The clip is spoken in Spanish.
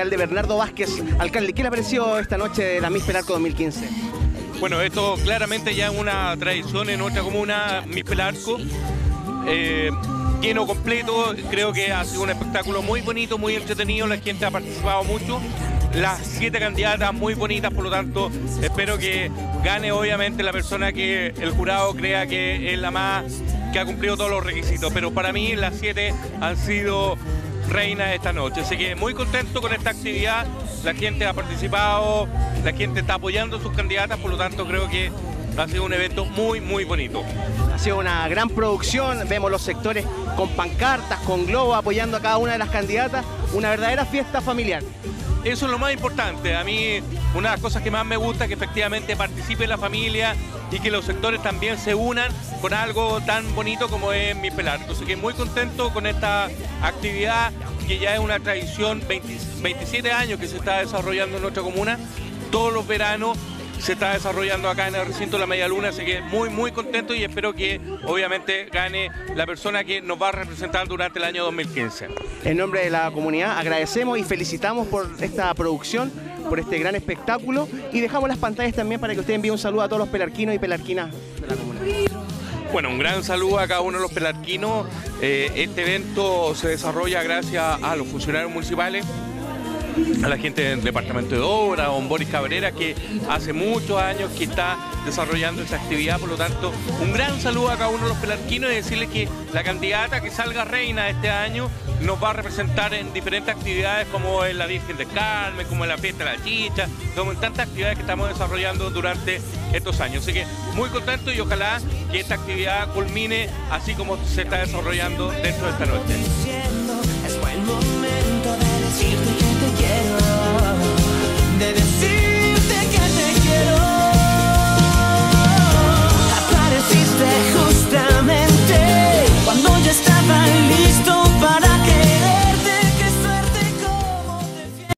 alcalde Bernardo Vázquez. Alcalde, ¿qué le pareció esta noche de la Miss Pelarco 2015? Bueno, esto claramente ya es una tradición en nuestra comuna, Miss Pelarco. Eh, lleno completo, creo que ha sido un espectáculo muy bonito, muy entretenido, la gente ha participado mucho. Las siete candidatas muy bonitas, por lo tanto, espero que gane obviamente la persona que el jurado crea que es la más que ha cumplido todos los requisitos. Pero para mí las siete han sido reinas esta noche. Así que muy contento con esta actividad. La gente ha participado, la gente está apoyando a sus candidatas, por lo tanto creo que ha sido un evento muy, muy bonito. Ha sido una gran producción, vemos los sectores con pancartas, con globos apoyando a cada una de las candidatas, una verdadera fiesta familiar. Eso es lo más importante. A mí una de las cosas que más me gusta es que efectivamente participe la familia y que los sectores también se unan con algo tan bonito como es mi pelar. Así que muy contento con esta actividad que ya es una tradición, 27 años que se está desarrollando en nuestra comuna. Todos los veranos se está desarrollando acá en el recinto de la Media Luna, así que muy, muy contento y espero que obviamente gane la persona que nos va a representar durante el año 2015. En nombre de la comunidad agradecemos y felicitamos por esta producción, por este gran espectáculo y dejamos las pantallas también para que usted envíe un saludo a todos los pelarquinos y pelarquinas de la comunidad. Bueno, un gran saludo a cada uno de los pelarquinos. Eh, este evento se desarrolla gracias a los funcionarios municipales a la gente del Departamento de Obra, a don Boris Cabrera, que hace muchos años que está desarrollando esta actividad, por lo tanto, un gran saludo a cada uno de los pelarquinos y decirles que la candidata que salga reina este año nos va a representar en diferentes actividades como en la Virgen de Carmen, como en la fiesta de la chicha, como en tantas actividades que estamos desarrollando durante estos años. Así que muy contento y ojalá que esta actividad culmine así como se está desarrollando dentro de esta noche.